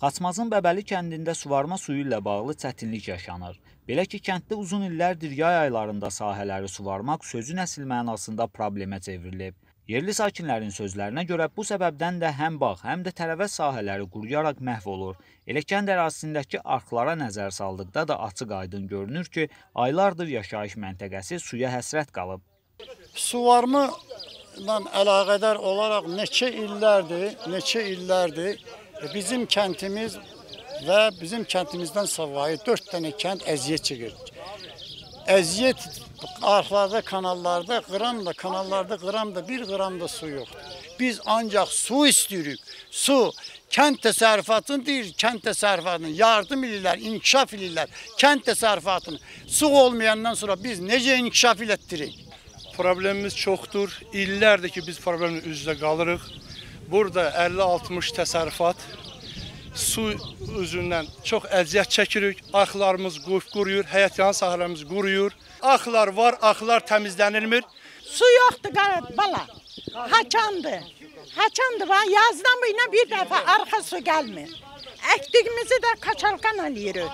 Xaçmazın Bəbəli kəndində suvarma suyu ilə bağlı çətinlik yaşanır. Belə ki, kənddə uzun illərdir yay aylarında sahələri suvarmaq sözün əsl mənasında problemə çevrilib. Yerli sakinlərin sözlərinə görə bu səbəbdən də həm bağ, həm də tərəvəz sahələri quruyaraq məhv olur. Elə kənd ərazisindəki arxlara nəzər saldıqda da açıq-aydın görünür ki, aylardır yaşayış məntəqəsi suya həsrət qalıb. Suvarma ilə əlaqədar olaraq neçə illərdir, neçə illərdir bizim kəndimiz və bizim kəndimizdən savayı 4 dənə kənd əziyyət çəkir. Əziyyət arxlarda, kanallarda, qıramda, kanallarda, qıramda bir qram da su yoxdur. Biz ancaq su istəyirik. Su kənd təsərrüfatını deyir, kənd təsərrüfatını yardım edirlər, inkişaf edirlər kənd təsərrüfatını. Su olmayandan sonra biz necə inkişaf elətdirik? Problemimiz çoxdur. İllərdir ki, biz problemin üzrə qalırıq. Burada 50-60 təsərrüfat su üzündən çox əziyyət çəkirik. Axlarımız quruyur, həyətyanı sahələrimiz quruyur. Axlar var, axlar təmizlənilmir. Su yoxdur bala. Haçandır. Haçandır var. Yazdan bu yana bir dəfə arxa su gəlmir. Əkdiyimizi də kaçalqan eləyirik.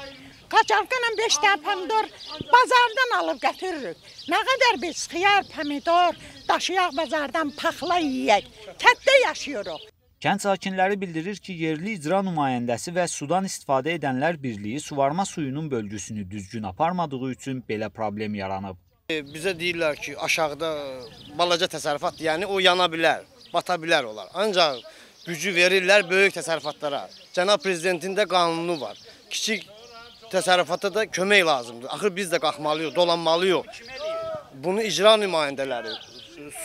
Kaçalqanla 5 dənə pomidor bazardan alıb gətiririk. Nə qədər biz xiyar, pomidor daşıyaq bazardan paxla yeyək. Kətdə yaşayırıq. Kənd sakinləri bildirir ki, yerli icra nümayəndəsi və sudan istifadə edənlər birliyi suvarma suyunun bölgüsünü düzgün aparmadığı üçün belə problem yaranıb. E, Bizə deyirlər ki, aşağıda balaca təsərrüfat, yəni o yana bilər, bata bilər onlar. Ancaq gücü verirlər böyük təsərrüfatlara. Cənab prezidentin də qanunu var. Kiçik təsərrüfata da kömək lazımdır. Axır biz də qalxmalıyıq, dolanmalıyıq. Bunu icra nümayəndələri,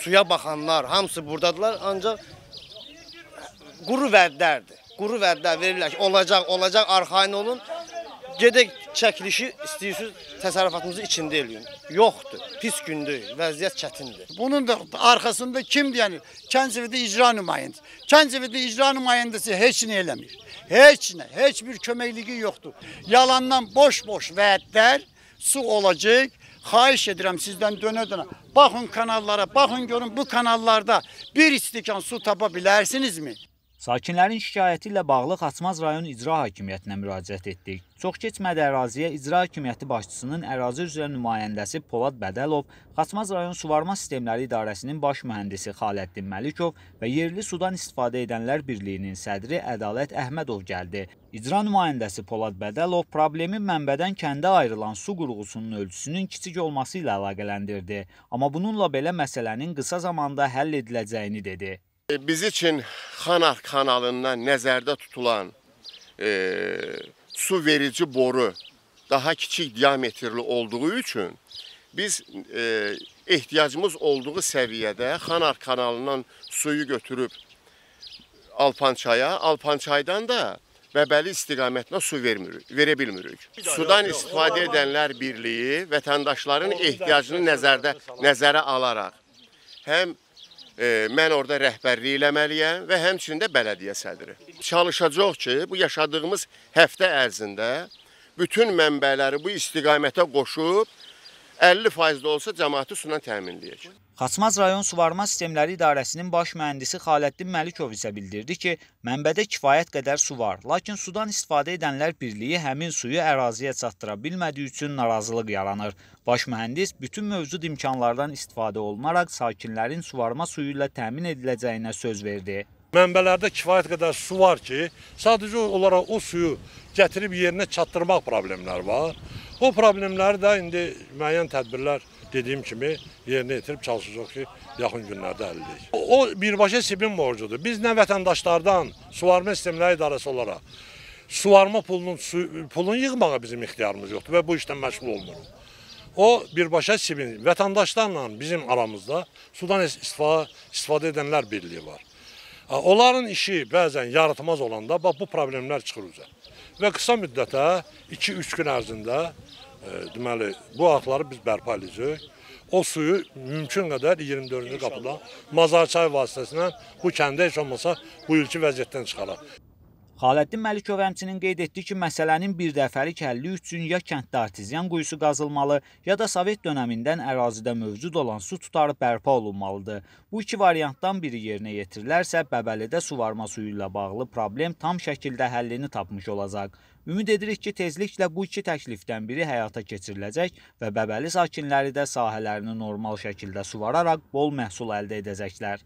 suya baxanlar hamısı burdadılar, ancaq quru vədlərdir. Quru vədlər verirlər ki, olacaq, olacaq, arxayın olun. Gedək çəkilişi istəyirsiniz təsərrüfatınızı içində eləyin. Yoxdur, pis gündür, vəziyyət çətindir. Bunun da arxasında kimdir yəni? Kəncəvidə icra nümayəndəsi. Kəncəvidə icra nümayəndəsi heç nə eləmir. Heç nə, heç bir köməkliyi yoxdur. Yalandan boş-boş vədlər su olacaq. Xahiş edirəm sizdən dönə-dönə. Baxın kanallara, baxın görün bu kanallarda bir istikan su tapa bilərsinizmi? Sakinlərin şikayəti ilə bağlı Xaçmaz rayon icra hakimiyyətinə müraciət etdik. Çox keçmədi əraziyə icra hakimiyyəti başçısının ərazi üzrə nümayəndəsi Polad Bədəlov, Xaçmaz rayon suvarma sistemləri idarəsinin baş mühəndisi Xaləddin Məlikov və yerli sudan istifadə edənlər birliyinin sədri Ədalət Əhmədov gəldi. İcra nümayəndəsi Polad Bədəlov problemi mənbədən kəndə ayrılan su qurğusunun ölçüsünün kiçik olması ilə əlaqələndirdi, amma bununla belə məsələnin qısa zamanda həll ediləcəyini dedi. Biz üçün Xanar kanalından nəzərdə tutulan e, su verici boru daha kiçik diametrli olduğu üçün biz e, ehtiyacımız olduğu səviyyədə Xanar kanalından suyu götürüb Alpançaya, Alpançaydan da Bəbəli istiqamətinə su vermirik, verə bilmirik. Sudan istifadə edənlər birliyi vətəndaşların ehtiyacını nəzərdə nəzərə alaraq həm e, mən orada rəhbərlik eləməliyəm və həmçinin də bələdiyyə sədri. Çalışacaq ki, bu yaşadığımız həftə ərzində bütün mənbələri bu istiqamətə qoşub 50% də olsa cəmaatı sunan təminləyək. Xaçmaz rayon suvarma sistemləri idarəsinin baş mühəndisi Xaləddin Məlikov isə bildirdi ki, mənbədə kifayət qədər su var, lakin sudan istifadə edənlər birliyi həmin suyu əraziyə çatdıra bilmədiyi üçün narazılıq yaranır. Baş mühəndis bütün mövcud imkanlardan istifadə olunaraq sakinlərin suvarma suyu ilə təmin ediləcəyinə söz verdi. Mənbələrdə kifayət qədər su var ki, sadəcə olaraq o suyu gətirib yerinə çatdırmaq problemləri var. O problemləri də indi müəyyən tədbirlər dediyim kimi yerinə yetirib çalışacaq ki, yaxın günlərdə həll edək. O birbaşa sibin borcudur. Biz nə vətəndaşlardan suvarma sistemləri idarəsi olaraq suvarma pulunun su, pulunu yığmağa bizim ixtiyarımız yoxdur və bu işlə məşğul olmuruq. O birbaşa sibin vətəndaşlarla bizim aramızda sudan istifadə, istifadə edənlər birliyi var. Onların işi bəzən yaratmaz olanda bax bu problemlər çıxır üzə. Və qısa müddətə 2-3 gün ərzində deməli bu axları biz bərpa edəcəyik. O suyu mümkün qədər 24-cü qapıdan Mazarçay vasitəsilə bu kəndə heç olmasa bu ilki vəziyyətdən çıxaraq. Xaləddin Məlikov həmçinin qeyd etdi ki, məsələnin bir dəfəlik həlli üçün ya kənddə artizyan quyusu qazılmalı, ya da Sovet dönəmindən ərazidə mövcud olan su tutarı bərpa olunmalıdır. Bu iki variantdan biri yerinə yetirilərsə, Bəbəlidə suvarma suyu ilə bağlı problem tam şəkildə həllini tapmış olacaq. Ümid edirik ki, tezliklə bu iki təklifdən biri həyata keçiriləcək və Bəbəli sakinləri də sahələrini normal şəkildə suvararaq bol məhsul əldə edəcəklər.